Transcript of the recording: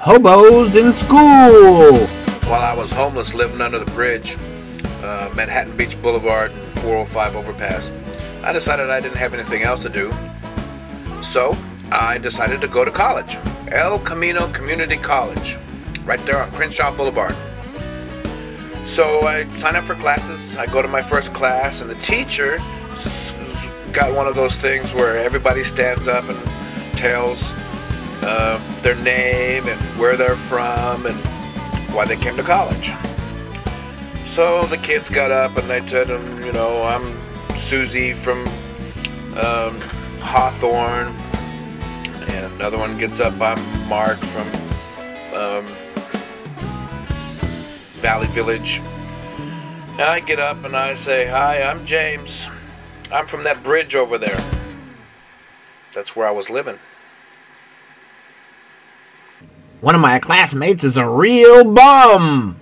Hobos in School. While I was homeless living under the bridge, uh, Manhattan Beach Boulevard and 405 overpass, I decided I didn't have anything else to do. So I decided to go to college. El Camino Community College, right there on Crenshaw Boulevard. So I sign up for classes. I go to my first class, and the teacher got one of those things where everybody stands up and tells uh, their name and where they're from and why they came to college. So the kids got up and they told them, you know, I'm Susie from um, Hawthorne. And another one gets up, I'm Mark from um, Valley Village. And I get up and I say, Hi, I'm James. I'm from that bridge over there. That's where I was living. One of my classmates is a real bum.